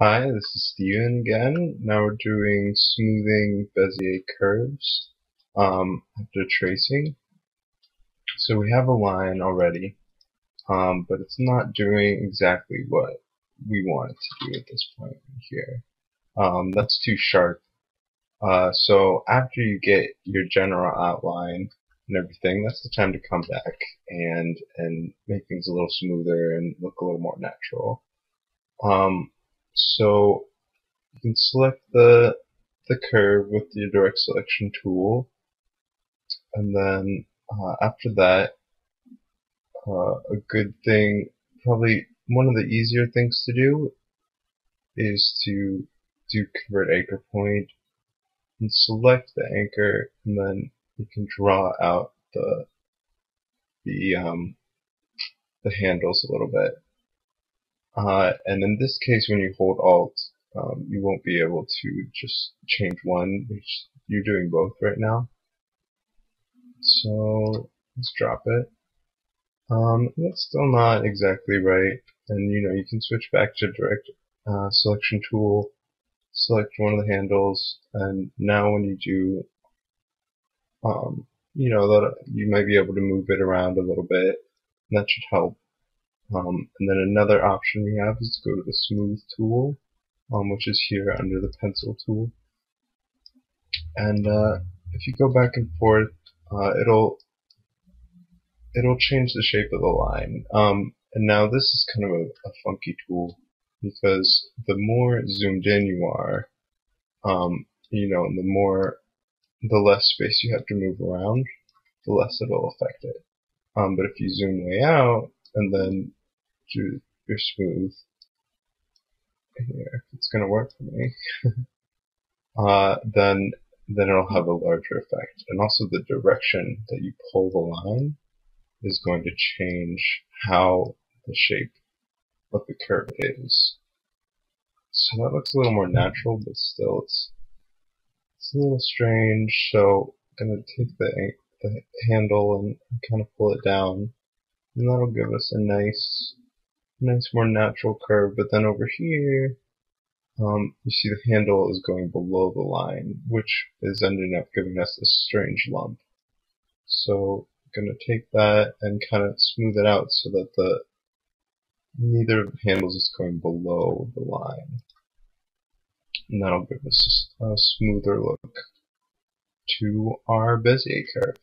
Hi, this is Stephen again. Now we're doing smoothing Bezier curves um, after tracing. So we have a line already, um, but it's not doing exactly what we want it to do at this point here. Um, that's too sharp. Uh, so after you get your general outline and everything, that's the time to come back and and make things a little smoother and look a little more natural. Um, so you can select the the curve with your direct selection tool, and then uh, after that, uh, a good thing, probably one of the easier things to do, is to do convert anchor point and select the anchor, and then you can draw out the the um, the handles a little bit. Uh, and in this case, when you hold Alt, um, you won't be able to just change one, which you're doing both right now. So let's drop it. Um, that's still not exactly right, and you know you can switch back to direct uh, selection tool, select one of the handles, and now when you do, um, you know that you might be able to move it around a little bit, and that should help. Um, and then another option we have is to go to the smooth tool, um, which is here under the pencil tool. And uh, if you go back and forth, uh, it'll it'll change the shape of the line. Um, and now this is kind of a, a, funky tool because the more zoomed in you are, um, you know, the more the less space you have to move around, the less it'll affect it. Um, but if you zoom way out and then do your smooth here, if it's going to work for me, uh, then then it'll have a larger effect. And also the direction that you pull the line is going to change how the shape of the curve is. So that looks a little more natural, but still it's it's a little strange. So I'm gonna take the the handle and kind of pull it down, and that'll give us a nice nice more natural curve. But then over here, um, you see the handle is going below the line, which is ending up giving us this strange lump. So I'm going to take that and kind of smooth it out so that the neither of the handles is going below the line. And that'll give us a smoother look to our Bezier curve.